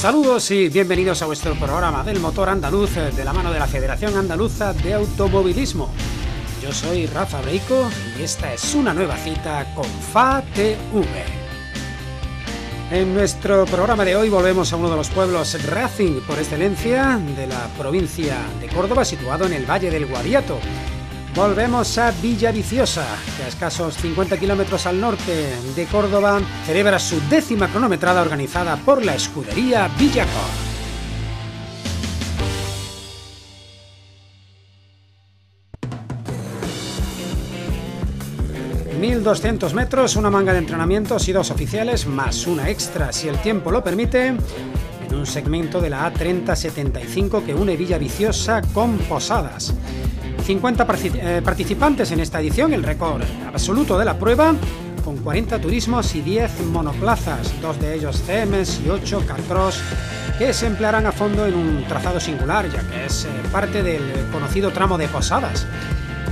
Saludos y bienvenidos a vuestro programa del motor andaluz eh, de la mano de la Federación Andaluza de Automovilismo. Yo soy Rafa Breico y esta es una nueva cita con FATV. En nuestro programa de hoy volvemos a uno de los pueblos Racing por excelencia de la provincia de Córdoba, situado en el Valle del Guadiato. Volvemos a Villaviciosa, que a escasos 50 kilómetros al norte de Córdoba celebra su décima cronometrada organizada por la escudería Villacor. 1.200 metros, una manga de entrenamientos y dos oficiales, más una extra si el tiempo lo permite, en un segmento de la A3075 que une Villaviciosa con Posadas. 50 eh, participantes en esta edición, el récord absoluto de la prueba, con 40 turismos y 10 monoplazas, dos de ellos CMs y 8 Carcross, que se emplearán a fondo en un trazado singular, ya que es eh, parte del conocido tramo de Posadas,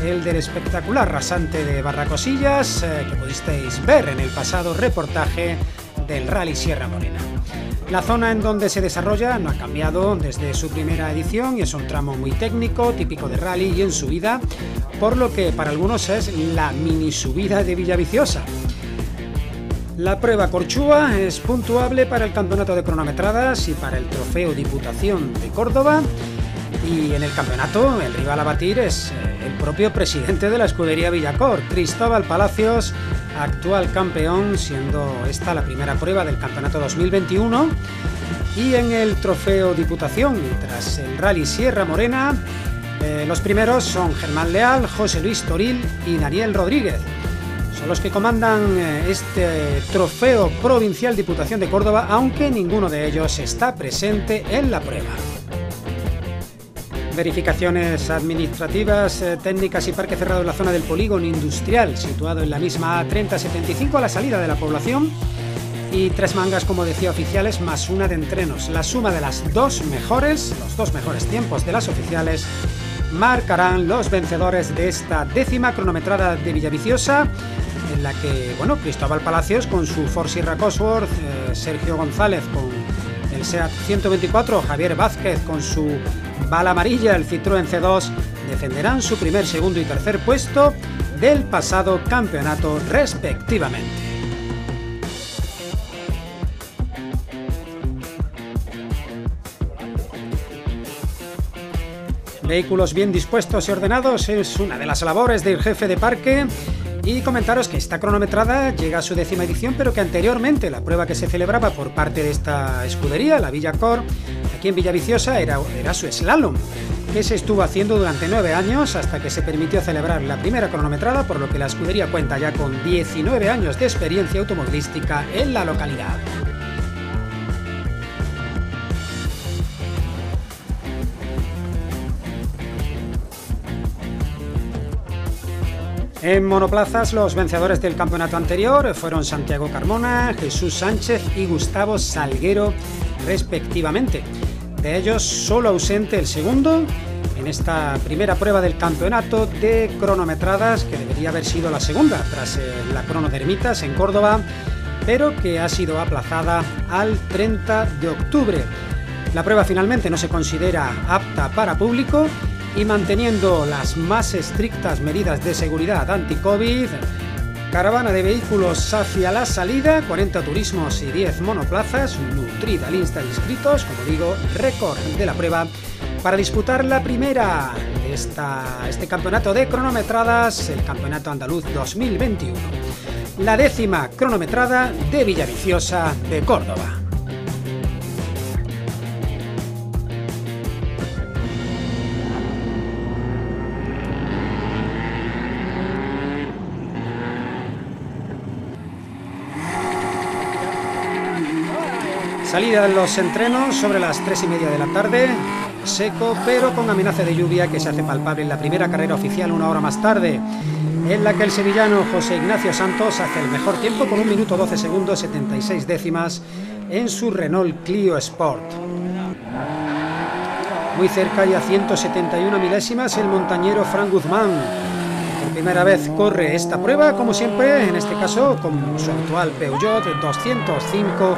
el del espectacular rasante de Barracosillas, eh, que pudisteis ver en el pasado reportaje del Rally Sierra Morena. La zona en donde se desarrolla no ha cambiado desde su primera edición y es un tramo muy técnico, típico de rally y en subida, por lo que para algunos es la mini subida de Villaviciosa. La prueba Corchúa es puntuable para el campeonato de cronometradas y para el trofeo Diputación de Córdoba. Y en el campeonato el rival a batir es eh, el propio presidente de la escudería Villacor, Cristóbal Palacios, actual campeón, siendo esta la primera prueba del campeonato 2021. Y en el trofeo Diputación, tras el Rally Sierra Morena, eh, los primeros son Germán Leal, José Luis Toril y Daniel Rodríguez. Son los que comandan eh, este trofeo provincial Diputación de Córdoba, aunque ninguno de ellos está presente en la prueba verificaciones administrativas, eh, técnicas y parque cerrado en la zona del polígono industrial, situado en la misma A3075 a la salida de la población. Y tres mangas, como decía, oficiales, más una de entrenos. La suma de las dos mejores, los dos mejores tiempos de las oficiales, marcarán los vencedores de esta décima cronometrada de Villaviciosa, en la que, bueno, Cristóbal Palacios con su Ford Sierra Cosworth, eh, Sergio González con el SEAT 124, Javier Vázquez con su bala amarilla, el Citroën C2, defenderán su primer, segundo y tercer puesto del pasado campeonato respectivamente. Vehículos bien dispuestos y ordenados es una de las labores del jefe de parque y comentaros que esta cronometrada llega a su décima edición, pero que anteriormente la prueba que se celebraba por parte de esta escudería, la Villa Cor, aquí en Villaviciosa, era, era su slalom, que se estuvo haciendo durante nueve años hasta que se permitió celebrar la primera cronometrada, por lo que la escudería cuenta ya con 19 años de experiencia automovilística en la localidad. En monoplazas, los vencedores del campeonato anterior fueron Santiago Carmona, Jesús Sánchez y Gustavo Salguero, respectivamente. De ellos, solo ausente el segundo en esta primera prueba del campeonato de cronometradas, que debería haber sido la segunda tras eh, la crono de Ermitas en Córdoba, pero que ha sido aplazada al 30 de octubre. La prueba finalmente no se considera apta para público y manteniendo las más estrictas medidas de seguridad anti-COVID, caravana de vehículos hacia la salida, 40 turismos y 10 monoplazas, nutrida lista de inscritos, como digo, récord de la prueba para disputar la primera de este campeonato de cronometradas, el Campeonato Andaluz 2021. La décima cronometrada de Villaviciosa de Córdoba. Salida de los entrenos sobre las 3 y media de la tarde, seco pero con amenaza de lluvia que se hace palpable en la primera carrera oficial una hora más tarde, en la que el sevillano José Ignacio Santos hace el mejor tiempo con 1 minuto 12 segundos 76 décimas en su Renault Clio Sport. Muy cerca y a 171 milésimas el montañero Frank Guzmán. Por primera vez corre esta prueba, como siempre, en este caso con su actual Peugeot 205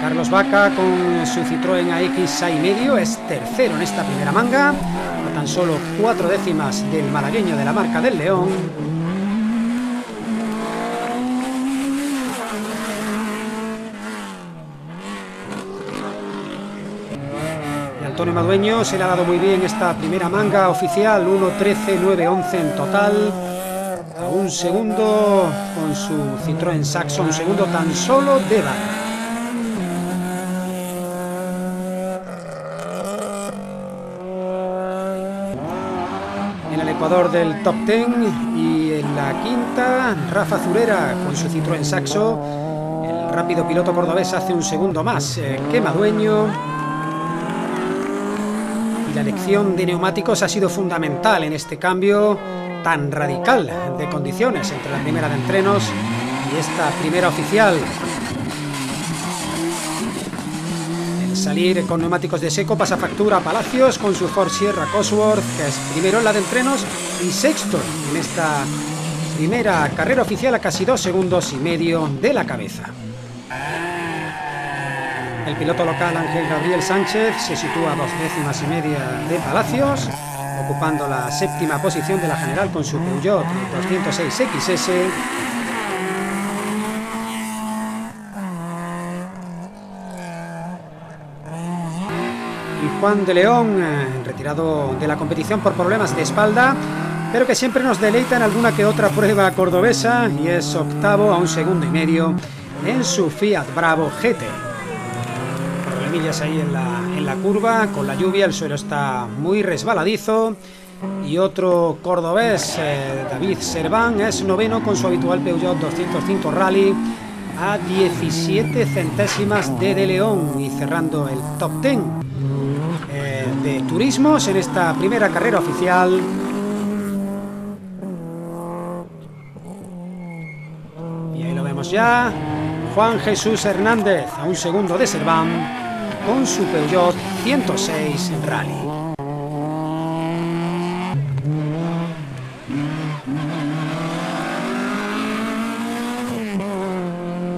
Carlos Vaca con su Citroën AX y medio es tercero en esta primera manga, a tan solo cuatro décimas del malagueño de la marca del León. Antonio Madueño se le ha dado muy bien esta primera manga oficial, 1.13.9.11 en total. A un segundo con su Citroën Saxo, un segundo tan solo de Vaca. del top 10 y en la quinta Rafa Zurera con su Citroën Saxo. El rápido piloto cordobés hace un segundo más eh, que Madueño. La elección de neumáticos ha sido fundamental en este cambio tan radical de condiciones entre la primera de entrenos y esta primera oficial. salir con neumáticos de seco pasa factura a Palacios con su Ford Sierra Cosworth, que es primero en la de entrenos y sexto en esta primera carrera oficial a casi dos segundos y medio de la cabeza. El piloto local Ángel Gabriel Sánchez se sitúa a dos décimas y media de Palacios, ocupando la séptima posición de la general con su Peugeot 206 XS Juan de León, eh, retirado de la competición por problemas de espalda, pero que siempre nos deleita en alguna que otra prueba cordobesa y es octavo a un segundo y medio en su Fiat Bravo GT. Problemillas ahí en la, en la curva, con la lluvia el suelo está muy resbaladizo y otro cordobés, eh, David Serván, es noveno con su habitual Peugeot 205 Rally a 17 centésimas de De León y cerrando el top 10 de turismos en esta primera carrera oficial. Y ahí lo vemos ya. Juan Jesús Hernández a un segundo de Serván con su Peugeot 106 Rally.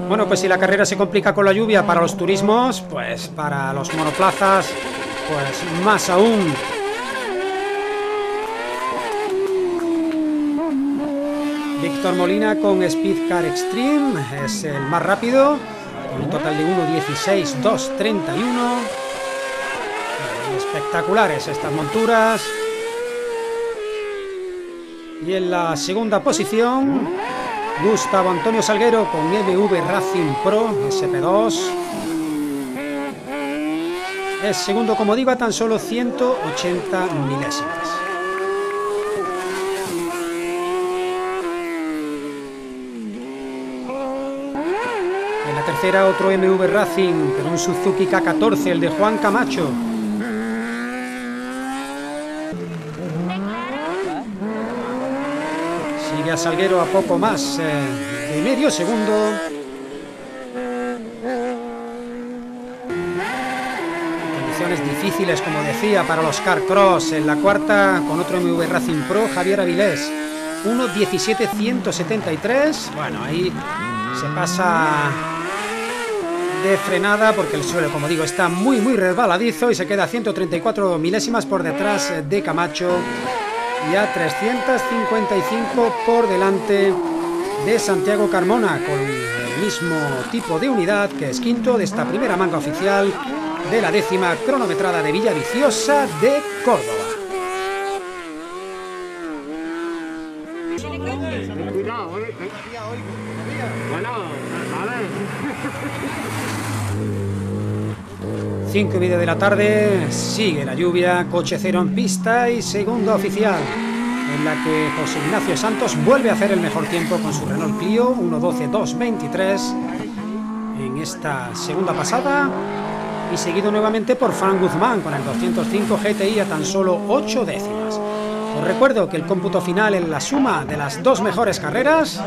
Bueno, pues si la carrera se complica con la lluvia para los turismos, pues para los monoplazas pues más aún. Víctor Molina con Speed Car Extreme es el más rápido, con un total de 1.16.231. Espectaculares estas monturas. Y en la segunda posición, Gustavo Antonio Salguero con MV Racing Pro SP2 es segundo, como digo, tan solo 180 milésimas. En la tercera, otro MV Racing, pero un Suzuki K14, el de Juan Camacho. Sigue a Salguero a poco más eh, de medio segundo. difíciles, como decía, para los Car Cross. En la cuarta, con otro MV Racing Pro, Javier Avilés. 1.17.173. Bueno, ahí se pasa de frenada porque el suelo, como digo, está muy, muy resbaladizo y se queda a 134 milésimas por detrás de Camacho y a 355 por delante de Santiago Carmona con el mismo tipo de unidad que es quinto de esta primera manga oficial de la décima cronometrada de Villa Viciosa de Córdoba. Cinco y media de la tarde, sigue la lluvia, coche cero en pista y segunda oficial, en la que José Ignacio Santos vuelve a hacer el mejor tiempo con su Renault Clio 1.12.223 en esta segunda pasada y seguido nuevamente por Fran Guzmán con el 205 GTI a tan solo 8 décimas. Os recuerdo que el cómputo final en la suma de las dos mejores carreras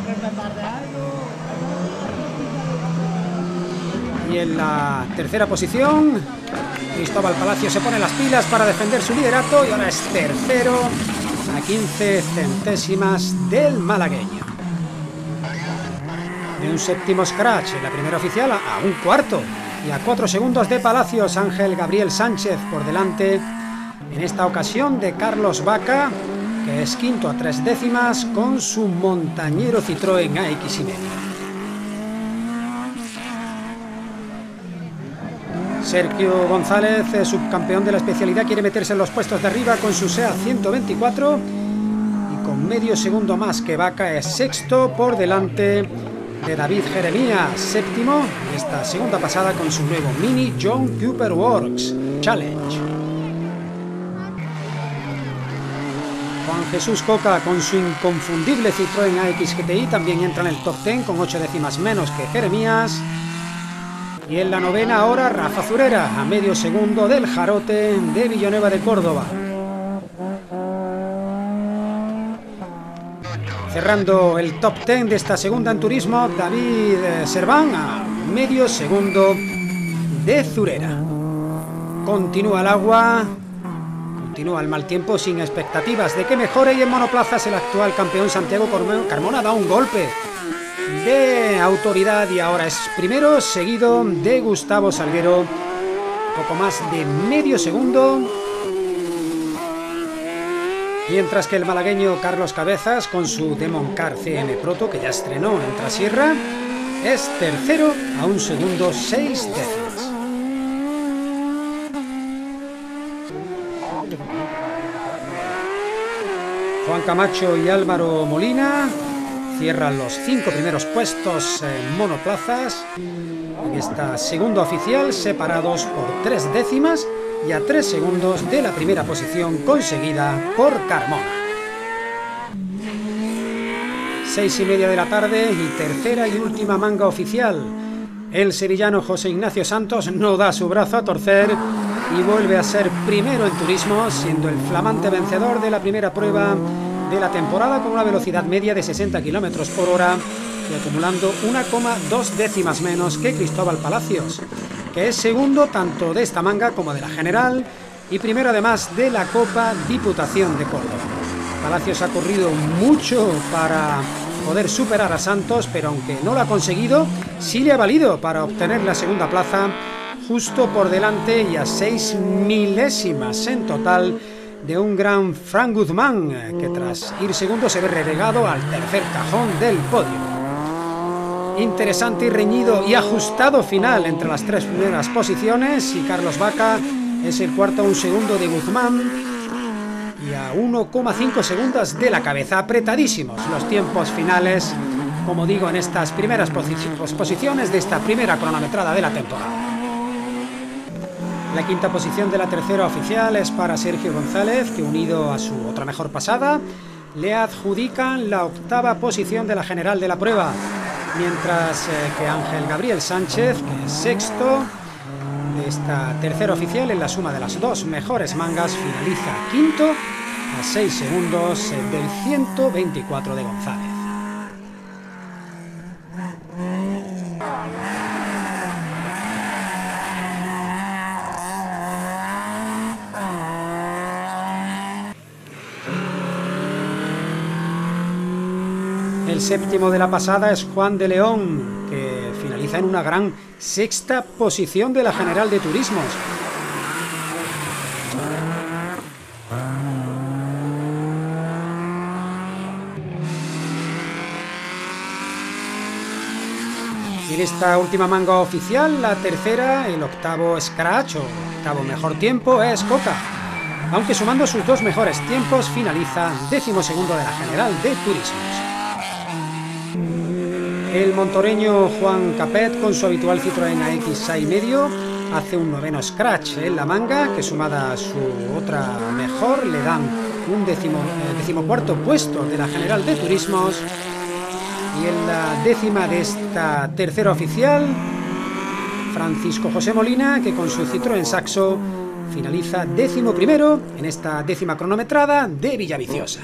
y en la tercera posición Cristóbal Palacio se pone las pilas para defender su liderato y ahora es tercero a 15 centésimas del malagueño. De un séptimo scratch en la primera oficial a un cuarto y a 4 segundos de Palacios Ángel Gabriel Sánchez por delante, en esta ocasión de Carlos Vaca, que es quinto a tres décimas con su montañero Citroën AX y medio. Sergio González, eh, subcampeón de la especialidad, quiere meterse en los puestos de arriba con su SEA 124 y con medio segundo más que Vaca es sexto por delante de David Jeremías, séptimo esta segunda pasada con su nuevo Mini John Cooper Works Challenge. Juan Jesús Coca con su inconfundible Citroën AX GTI también entra en el top 10 con 8 décimas menos que Jeremías. Y en la novena hora Rafa Zurera a medio segundo del Jarote de Villanueva de Córdoba. Cerrando el top 10 de esta segunda en turismo, David eh, Serván a medio segundo de Zurera. Continúa el agua, continúa el mal tiempo sin expectativas de que mejore y en monoplazas el actual campeón Santiago Carmona da un golpe de autoridad y ahora es primero seguido de Gustavo Salguero, poco más de medio segundo Mientras que el malagueño Carlos Cabezas, con su Demon Car CM Proto, que ya estrenó en Trasierra, es tercero a un segundo seis décimas. Juan Camacho y Álvaro Molina cierran los cinco primeros puestos en monoplazas en esta segunda oficial separados por tres décimas y a 3 segundos de la primera posición conseguida por Carmona. Seis y media de la tarde y tercera y última manga oficial. El sevillano José Ignacio Santos no da su brazo a torcer y vuelve a ser primero en turismo, siendo el flamante vencedor de la primera prueba de la temporada con una velocidad media de 60 km por hora y acumulando 1,2 décimas menos que Cristóbal Palacios, que es segundo tanto de esta manga como de la general y primero además de la Copa Diputación de Córdoba. Palacios ha corrido mucho para poder superar a Santos, pero aunque no lo ha conseguido, sí le ha valido para obtener la segunda plaza justo por delante y a seis milésimas en total de un gran Frank Guzmán, que tras ir segundo se ve relegado al tercer cajón del podio interesante y reñido y ajustado final entre las tres primeras posiciones y Carlos Vaca es el cuarto a un segundo de Guzmán y a 1,5 segundos de la cabeza. Apretadísimos los tiempos finales, como digo, en estas primeras posiciones de esta primera cronometrada de la temporada. La quinta posición de la tercera oficial es para Sergio González, que unido a su otra mejor pasada, le adjudican la octava posición de la general de la prueba mientras eh, que Ángel Gabriel Sánchez, que es sexto de esta tercera oficial en la suma de las dos mejores mangas, finaliza quinto a seis segundos del 124 de González. Séptimo de la pasada es Juan de León, que finaliza en una gran sexta posición de la General de Turismos. En esta última manga oficial, la tercera, el octavo Scratch o octavo mejor tiempo es Coca. Aunque sumando sus dos mejores tiempos, finaliza décimo segundo de la General de Turismos. El montoreño Juan Capet, con su habitual Citroën AX y medio, hace un noveno scratch en la manga, que sumada a su otra mejor le dan un décimo, eh, decimocuarto puesto de la General de Turismos. Y en la décima de esta tercera oficial, Francisco José Molina, que con su Citroën Saxo finaliza décimo primero en esta décima cronometrada de Villaviciosa.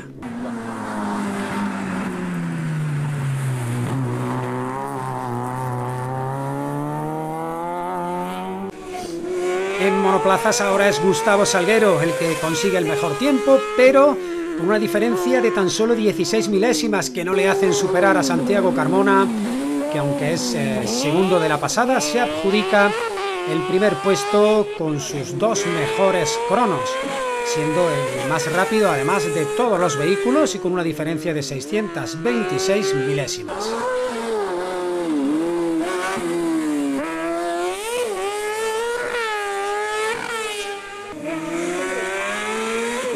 Monoplazas ahora es Gustavo Salguero el que consigue el mejor tiempo, pero con una diferencia de tan solo 16 milésimas que no le hacen superar a Santiago Carmona, que aunque es eh, segundo de la pasada, se adjudica el primer puesto con sus dos mejores cronos, siendo el más rápido además de todos los vehículos y con una diferencia de 626 milésimas.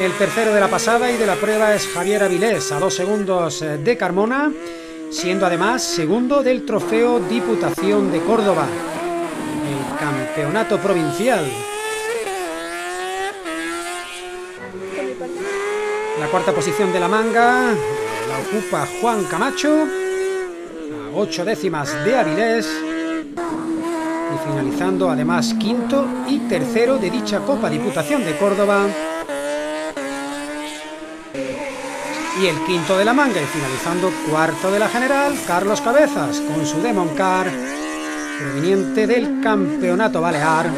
El tercero de la pasada y de la prueba es Javier Avilés, a dos segundos eh, de Carmona, siendo además segundo del trofeo Diputación de Córdoba, el campeonato provincial. La cuarta posición de la manga la ocupa Juan Camacho, a ocho décimas de Avilés, y finalizando además quinto y tercero de dicha Copa Diputación de Córdoba y el quinto de la manga y finalizando cuarto de la general, Carlos Cabezas con su Demon Car proveniente del campeonato balear.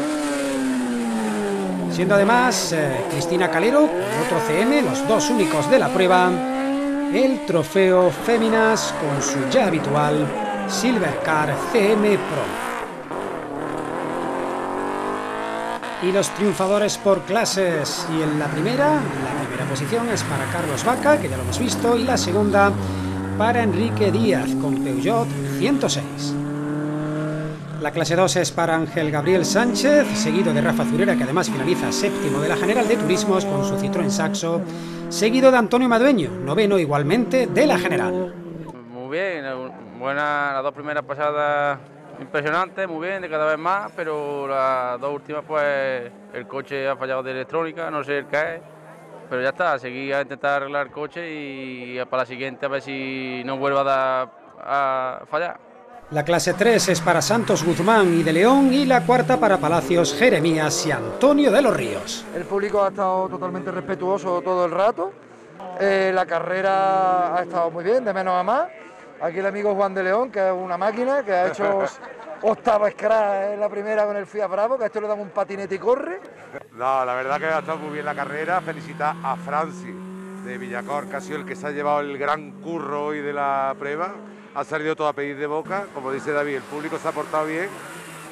Siendo además eh, Cristina Calero, otro CM, los dos únicos de la prueba, el trofeo Féminas con su ya habitual Silver Car CM Pro. y los triunfadores por clases. Y en la primera, la posición es para Carlos Vaca, que ya lo hemos visto, y la segunda para Enrique Díaz con Peugeot 106. La clase 2 es para Ángel Gabriel Sánchez, seguido de Rafa Zurera, que además finaliza séptimo de la General de Turismos con su Citroën Saxo, seguido de Antonio Madueño, noveno igualmente de la General. Muy bien, buena las dos primeras pasadas impresionante, muy bien, de cada vez más, pero las dos últimas pues el coche ha fallado de electrónica, no sé el qué pero ya está, seguí a intentar arreglar el coche y para la siguiente a ver si no vuelva a, dar, a fallar. La clase 3 es para Santos Guzmán y de León y la cuarta para Palacios, Jeremías y Antonio de los Ríos. El público ha estado totalmente respetuoso todo el rato, eh, la carrera ha estado muy bien, de menos a más. Aquí el amigo Juan de León, que es una máquina, que ha hecho octava scratch en la primera con el Fiat Bravo, que a esto le damos un patinete y corre. No, la verdad que ha estado muy bien la carrera. Felicitar a Francis de Villacor, que ha sido el que se ha llevado el gran curro hoy de la prueba. Ha salido todo a pedir de boca, como dice David, el público se ha portado bien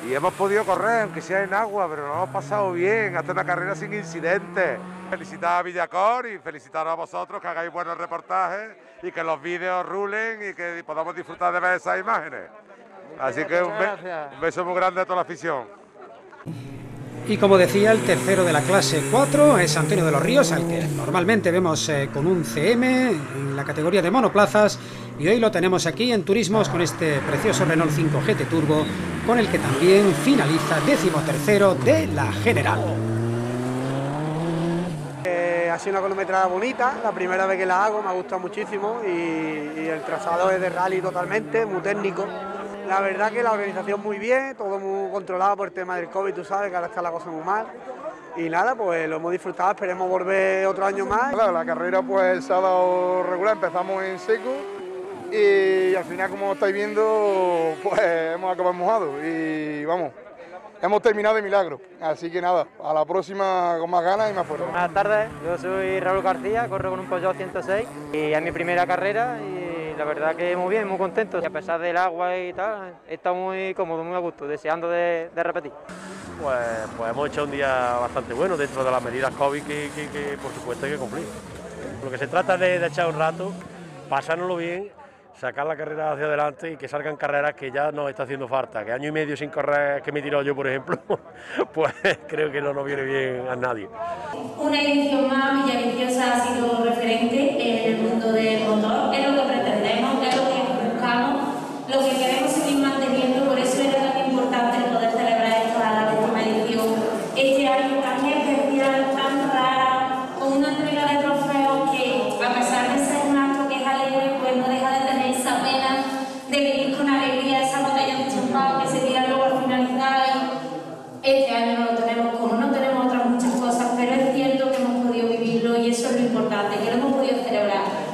y hemos podido correr, aunque sea en agua, pero nos hemos pasado bien, hasta una carrera sin incidentes. Felicitar a Villacor y felicitar a vosotros que hagáis buenos reportajes y que los vídeos rulen y que podamos disfrutar de ver esas imágenes. Así que un, beso muy grande a toda la afición. Y como decía, el tercero de la clase 4 es Antonio de los Ríos, al que normalmente vemos eh, con un CM en la categoría de monoplazas. Y hoy lo tenemos aquí en Turismos con este precioso Renault 5 GT Turbo, con el que también finaliza décimo tercero de la general. Eh, ha sido una kilometrada bonita, la primera vez que la hago, me ha gustado muchísimo y, y el trazado es de rally totalmente, muy técnico. La verdad que la organización muy bien, todo muy controlado por el tema del COVID, tú sabes que ahora está la cosa muy mal. Y nada, pues lo hemos disfrutado, esperemos volver otro año más. la carrera pues se ha dado regular, empezamos en seco y al final como estáis viendo pues hemos acabado mojado y vamos, hemos terminado de milagro. Así que nada, a la próxima con más ganas y más fuerte. Buenas tardes, yo soy Raúl García, corro con un Peugeot 106 y es mi primera carrera la verdad que muy bien, muy contento. Y a pesar del agua y tal, está muy cómodo, muy a gusto, deseando de, repetir. Pues, pues, hemos hecho un día bastante bueno dentro de las medidas COVID que, por supuesto hay que cumplir. Lo que se trata es de, de echar un rato, pasárnoslo bien sacar la carrera hacia adelante y que salgan carreras que ya nos está haciendo falta. Que año y medio sin correr que me he tirado yo, por ejemplo, pues creo que no nos viene bien a nadie. Una edición más, Villaviciosa ha sido referente en el mundo del motor, es lo que pretendemos, es lo que buscamos, lo que queremos seguir manteniendo, por eso era tan importante poder celebrar esta décima edición este año tan especial, tan rara, con una entrega de trofeos que a pesar de ser un acto que es alegre, pues no deja de esa pena de vivir con alegría esa botella de champán que se tira luego al finalizar y este año no lo tenemos como no tenemos otras muchas cosas, pero es cierto que hemos podido vivirlo y eso es lo importante, que lo hemos podido celebrar.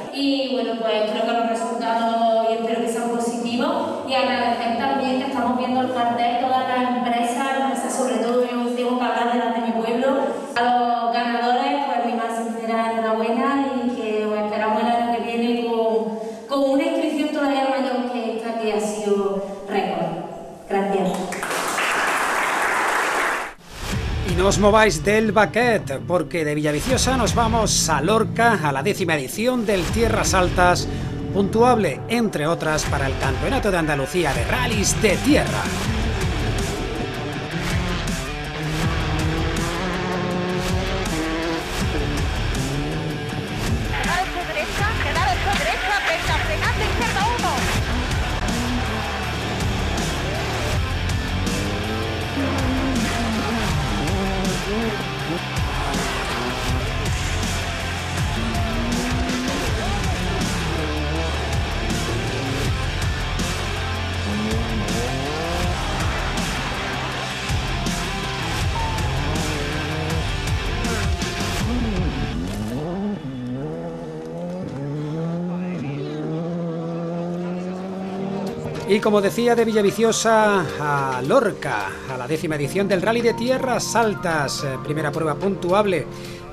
os mováis del baquet, porque de Villaviciosa nos vamos a Lorca a la décima edición del Tierras Altas, puntuable, entre otras, para el Campeonato de Andalucía de Rallys de Tierra. Y como decía, de Villaviciosa a Lorca, a la décima edición del Rally de Tierras Altas, eh, primera prueba puntuable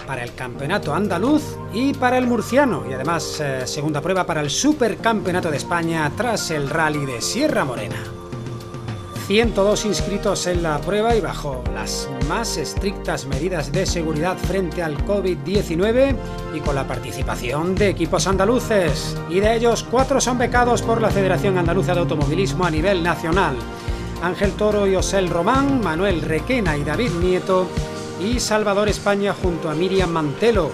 para el Campeonato Andaluz y para el Murciano, y además eh, segunda prueba para el Supercampeonato de España tras el Rally de Sierra Morena. 102 inscritos en la prueba y bajo las más estrictas medidas de seguridad frente al COVID-19 y con la participación de equipos andaluces. Y de ellos, cuatro son becados por la Federación Andaluza de Automovilismo a nivel nacional. Ángel Toro y Osel Román, Manuel Requena y David Nieto y Salvador España junto a Miriam Mantelo.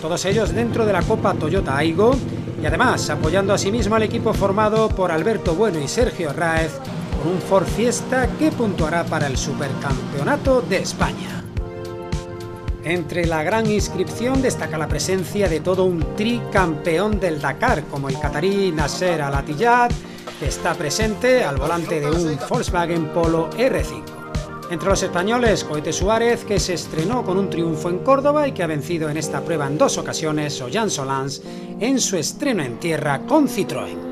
Todos ellos dentro de la Copa Toyota Aigo y además apoyando a sí al equipo formado por Alberto Bueno y Sergio Raez un Ford Fiesta que puntuará para el Supercampeonato de España. Entre la gran inscripción destaca la presencia de todo un tricampeón del Dakar, como el catarí Nasser al que está presente al volante de un Volkswagen Polo R5. Entre los españoles, Coete Suárez, que se estrenó con un triunfo en Córdoba y que ha vencido en esta prueba en dos ocasiones, o Jan Solans, en su estreno en tierra con Citroën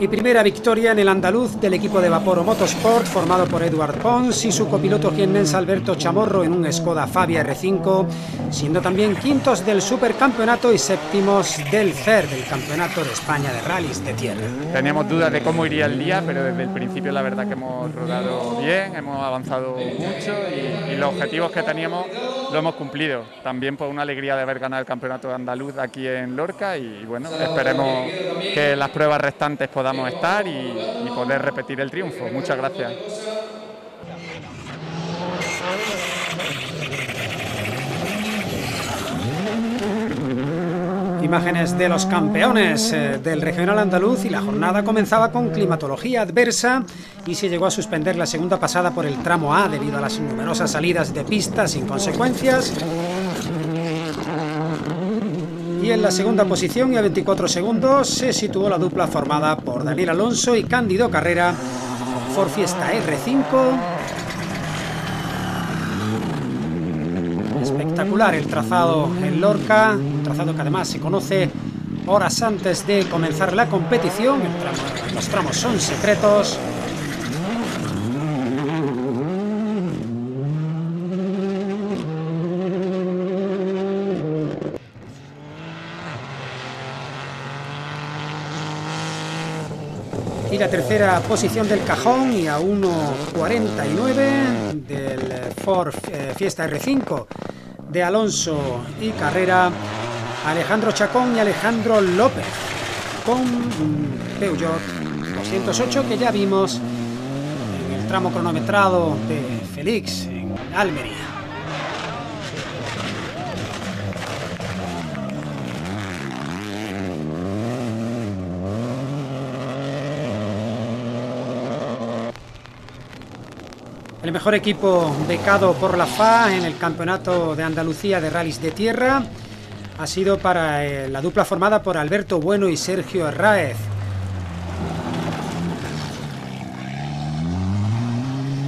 y primera victoria en el andaluz del equipo de Vaporo Motorsport formado por Eduard Pons y su copiloto jiennense Alberto Chamorro en un Skoda Fabia R5, siendo también quintos del supercampeonato y séptimos del CER, del Campeonato de España de Rallys de Tierra. Teníamos dudas de cómo iría el día, pero desde el principio la verdad que hemos rodado bien, hemos avanzado mucho y, y los objetivos que teníamos lo hemos cumplido. También por una alegría de haber ganado el Campeonato de andaluz aquí en Lorca y bueno, esperemos que las pruebas restantes estar y, poder repetir el triunfo. Muchas gracias. Imágenes de los campeones eh, del regional andaluz y la jornada comenzaba con climatología adversa y se llegó a suspender la segunda pasada por el tramo A debido a las numerosas salidas de pistas sin consecuencias y en la segunda posición y a 24 segundos se situó la dupla formada por Daniel Alonso y Cándido Carrera por Fiesta R5. Espectacular el trazado en Lorca, un trazado que además se conoce horas antes de comenzar la competición. los tramos son secretos. Y la tercera posición del cajón y a 1.49 del Ford eh, Fiesta R5 de Alonso y Carrera Alejandro Chacón y Alejandro López con Peugeot 208 que ya vimos en el tramo cronometrado de Félix en Almería. El mejor equipo becado por la FA en el Campeonato de Andalucía de Rallys de Tierra ha sido para eh, la dupla formada por Alberto Bueno y Sergio Herráez.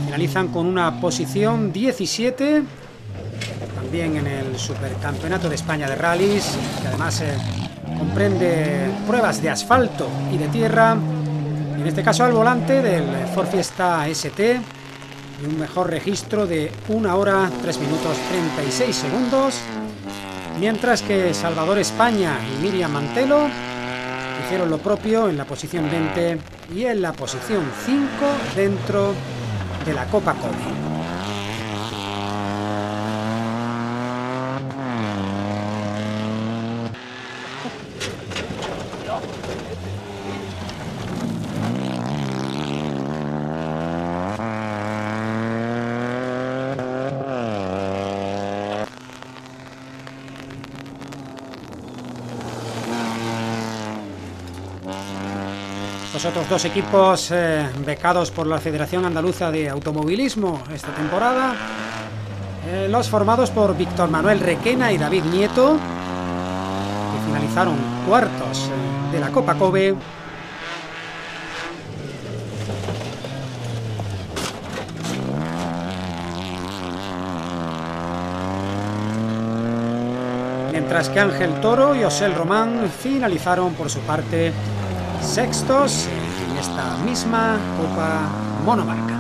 Finalizan con una posición 17, también en el Supercampeonato de España de Rallys, que además eh, comprende pruebas de asfalto y de tierra, en este caso al volante del Ford Fiesta ST, y un mejor registro de 1 hora 3 minutos 36 segundos, mientras que Salvador España y Miriam Mantelo hicieron lo propio en la posición 20 y en la posición 5 dentro de la Copa Kobe. Los otros dos equipos eh, becados por la Federación Andaluza de Automovilismo esta temporada, eh, los formados por Víctor Manuel Requena y David Nieto, que finalizaron cuartos eh, de la Copa Kobe. Mientras que Ángel Toro y Osel Román finalizaron por su parte sextos en esta misma Copa Monomarca.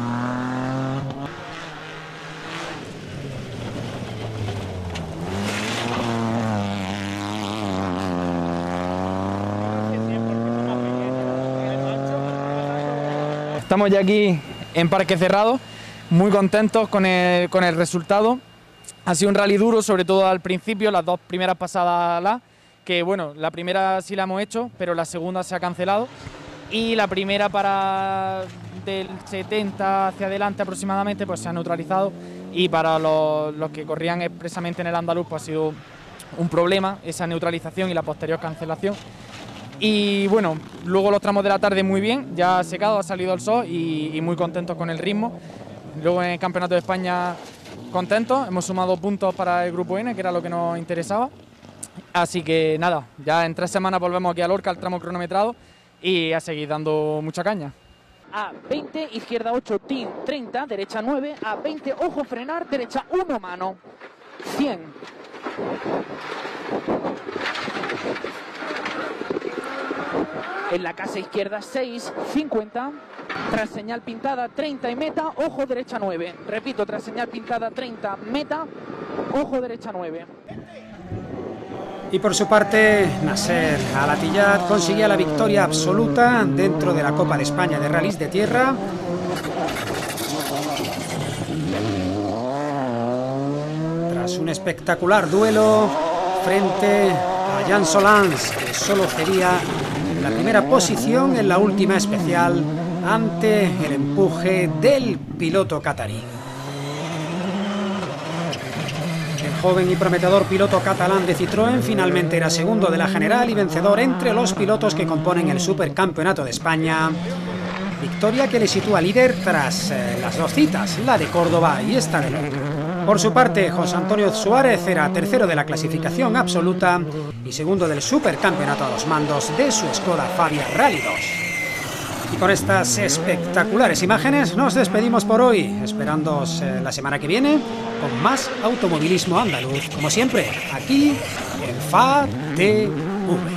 Estamos ya aquí en Parque Cerrado, muy contentos con el, con el resultado. Ha sido un rally duro, sobre todo al principio, las dos primeras pasadas la que bueno, la primera sí la hemos hecho, pero la segunda se ha cancelado. Y la primera para del 70 hacia adelante aproximadamente, pues se ha neutralizado. Y para los, que corrían expresamente en el andaluz, pues ha sido un problema esa neutralización y la posterior cancelación. Y bueno, luego los tramos de la tarde muy bien, ya ha secado, ha salido el sol y, y muy contentos con el ritmo. Luego en el Campeonato de España contentos, hemos sumado puntos para el Grupo N, que era lo que nos interesaba. Así que nada, ya en tres semanas volvemos aquí a Lorca, al tramo cronometrado y a seguir dando mucha caña. A 20, izquierda 8, team 30, derecha 9, a 20, ojo frenar, derecha 1, mano, 100. En la casa izquierda 6, 50, tras señal pintada 30 y meta, ojo derecha 9. Repito, tras señal pintada 30, meta, ojo derecha 9. Y por su parte, Nasser Alatillat conseguía la victoria absoluta dentro de la Copa de España de Rallys de Tierra. Tras un espectacular duelo frente a Jan Solans, que solo cedía la primera posición en la última especial ante el empuje del piloto catarí. El joven y prometedor piloto catalán de Citroën finalmente era segundo de la general y vencedor entre los pilotos que componen el Supercampeonato de España. Victoria que le sitúa líder tras eh, las dos citas, la de Córdoba y esta de Lorca. Por su parte, José Antonio Suárez era tercero de la clasificación absoluta y segundo del Supercampeonato a los mandos de su Skoda Fabia Rally 2. Y con estas espectaculares imágenes nos despedimos por hoy, esperándoos eh, la semana que viene con más automovilismo andaluz, como siempre, aquí en FATV.